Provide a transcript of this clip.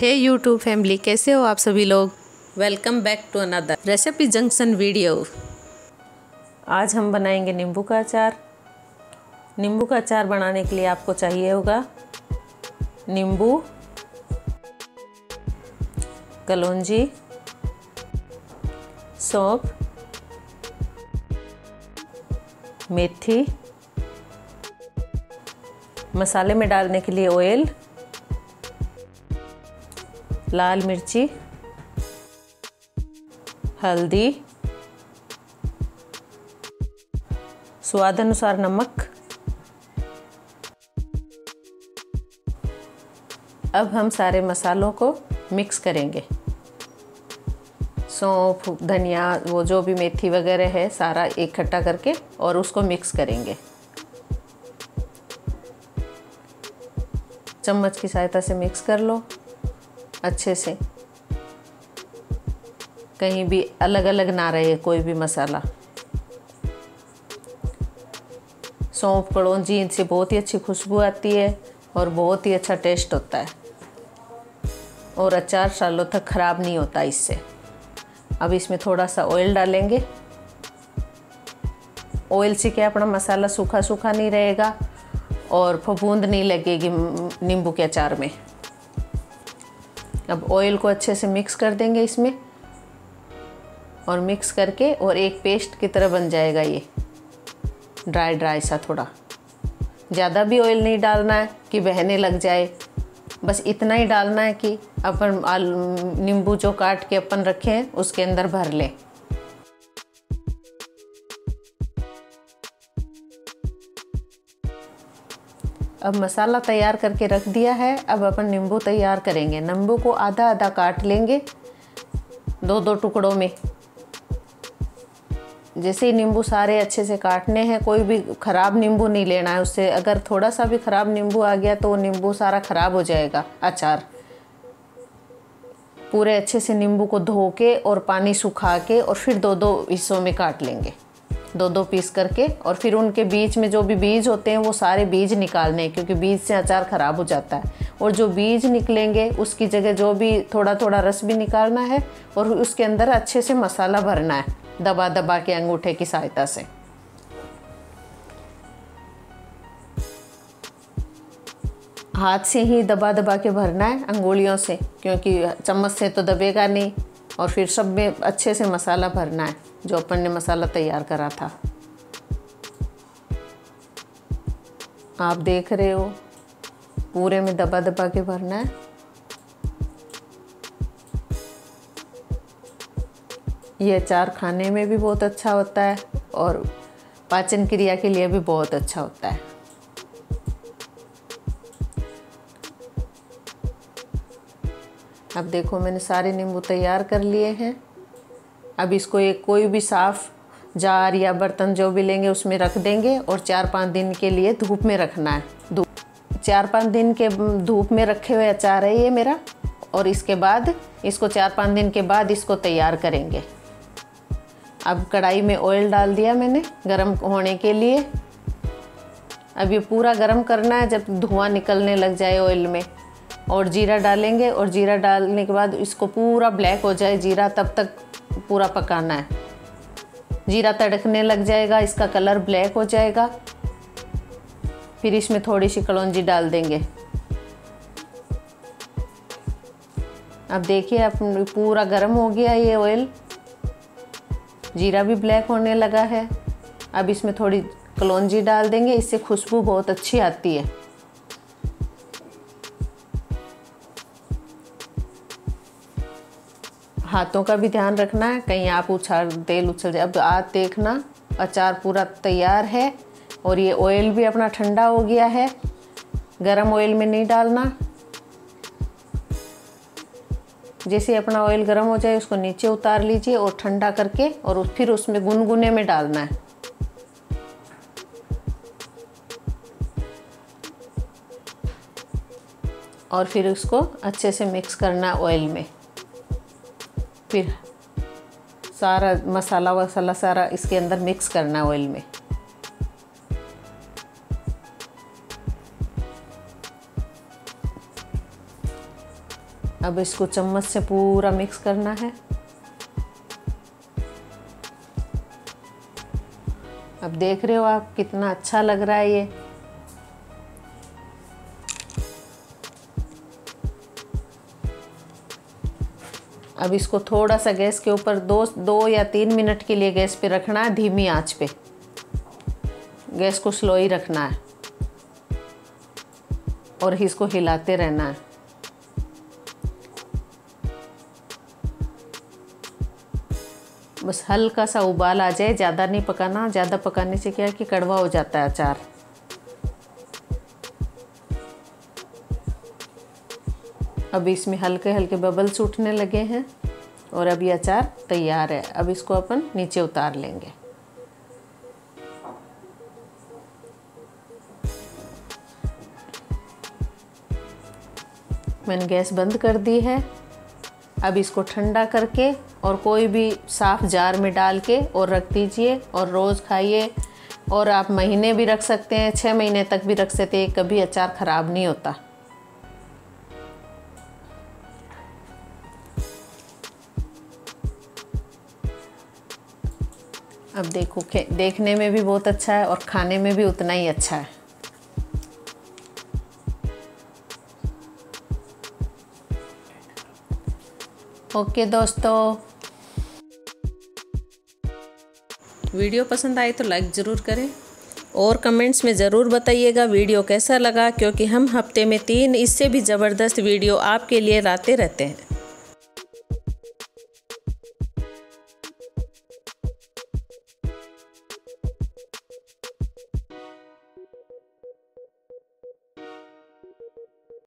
हे YouTube family कैसे हो आप सभी लोग? Welcome back to another recipe junction video आज हम बनाएँगे नींबू का अचार। नींबू का अचार बनाने के लिए आपको चाहिए होगा नींबू, कलौंजी, सौंफ, मेथी, मसाले में डालने के लिए ऑयल लाल मिर्ची, हल्दी, स्वाद अनुसार नमक। अब हम सारे मसालों को मिक्स करेंगे। सौंफ, धनिया, वो जो भी मेथी वगैरह है, सारा इकट्ठा करके और उसको मिक्स करेंगे। चम्मच की सहायता से मिक्स कर लो। अच्छे से। कहीं भी अलग अलग ना रहे कोई भी मसाला। सौंफ, कड़ौंजी, इनसे बहुत ही अच्छी खुशबू आती है और बहुत ही अच्छा टेस्ट होता है। और अचार सालों तक ख़राब नहीं होता इससे। अब इसमें थोड़ा सा ऑयल डालेंगे। ऑयल से क्या अपना मसाला सूखा सूखा नहीं रहेगा और फफूंद नहीं लगेगी नींबू के अचार में। अब ऑयल को अच्छे से मिक्स कर देंगे इसमें और मिक्स करके और एक पेस्ट की तरह बन जाएगा ये। ड्राई ड्राई सा थोड़ा। ज़्यादा भी ऑयल नहीं डालना है कि बहने लग जाए। बस इतना ही डालना है कि अपन नींबू जो काट के अपन रखें उसके अंदर भर लें। अब मसाला तैयार करके रख दिया है। अब अपन नींबू तैयार करेंगे। नींबू को आधा आधा काट लेंगे। दो दो टुकड़ों में। जैसे ही नींबू सारे अच्छे से काटने हैं, कोई भी ख़राब नींबू नहीं लेना है उससे। अगर थोड़ा सा भी ख़राब नींबू आ गया तो वो नींबू सारा ख़राब हो जाएगा, अचार। पूरे अच्छे से नींबू को धो के और पानी सुखा के और फिर दो दो हिस्सों में काट लेंगे। दो दो पीस करके और फिर उनके बीच में जो भी बीज होते हैं वो सारे बीज निकालने क्योंकि बीज से अचार ख़राब हो जाता है। और जो बीज निकलेंगे, उसकी जगह जो भी थोड़ा थोड़ा रस भी निकालना है और उसके अंदर अच्छे से मसाला भरना है दबा दबा के अंगूठे की सहायता से। हाथ से ही दबा दबा के भरना है अंगुलियों से, क्योंकि चम्मच से तो दबेगा नहीं। और फिर सब में अच्छे से मसाला भरना है, जो अपन ने मसाला तैयार करा था। आप देख रहे हो, पूरे में दबा दबा के भरना है। ये अचार खाने में भी बहुत अच्छा होता है और पाचन क्रिया के लिए भी बहुत अच्छा होता है। अब देखो मैंने सारे नींबू तैयार कर लिए हैं। अब इसको एक कोई भी साफ़ जार या बर्तन जो भी लेंगे उसमें रख देंगे और चार पाँच दिन के लिए धूप में रखना है। धूप चार पाँच दिन के, धूप में रखे हुए अचार है ये मेरा। और इसके बाद, इसको चार पाँच दिन के बाद इसको तैयार करेंगे। अब कढ़ाई में ऑयल डाल दिया मैंने गरम होने के लिए। अब ये पूरा गरम करना है जब धुआँ निकलने लग जाए ऑयल में। और जीरा डालेंगे और जीरा डालने के बाद इसको पूरा ब्लैक हो जाए, जीरा तब तक पूरा पकाना है। जीरा तड़कने लग जाएगा, इसका कलर ब्लैक हो जाएगा। फिर इसमें थोड़ी सी कलौंजी डाल देंगे। अब देखिए, अब पूरा गर्म हो गया ये ऑयल जीरा भी ब्लैक होने लगा है। अब इसमें थोड़ी कलौंजी डाल देंगे, इससे खुशबू बहुत अच्छी आती है। हाथों का भी ध्यान रखना है। कहीं आप उछाल, तेल उछल जाए। अब आज देखना, अचार पूरा तैयार है और ये ऑयल भी अपना ठंडा हो गया है। गरम ऑयल में नहीं डालना। जैसे अपना ऑयल गर्म हो जाए, उसको नीचे उतार लीजिए और ठंडा करके और फिर उसमें गुनगुने में डालना है। और फिर उसको अच्छे से मिक्स करना ऑयल में। फिर सारा मसाला वसाला सारा इसके अंदर मिक्स करना ऑयल में। अब इसको चम्मच से पूरा मिक्स करना है। अब देख रहे हो आप कितना अच्छा लग रहा है ये। अब इसको थोड़ा सा गैस के ऊपर दो दो या तीन मिनट के लिए गैस पे रखना है धीमी आँच पे। गैस को स्लो ही रखना है। और इसको हिलाते रहना है। बस हल्का सा उबाल आ जाए, ज़्यादा नहीं पकाना, ज़्यादा पकाने से क्या है कि कड़वा हो जाता है अचार। अब इसमें हल्के हल्के बबल्स उठने लगे हैं और अब ये अचार तैयार है। अब इसको अपन नीचे उतार लेंगे। मैंने गैस बंद कर दी है। अब इसको ठंडा करके और कोई भी साफ़ जार में डाल के और रख दीजिए और रोज़ खाइए। और आप महीने भी रख सकते हैं छः महीने तक भी रख सकते हैं, कभी अचार ख़राब नहीं होता। अब देखो देखने में भी बहुत अच्छा है और खाने में भी उतना ही अच्छा है। ओके दोस्तों। वीडियो पसंद आए तो लाइक ज़रूर करें और कमेंट्स में ज़रूर बताइएगा वीडियो कैसा लगा, क्योंकि हम हफ़्ते में तीन इससे भी ज़बरदस्त वीडियो आपके लिए लाते रहते हैं।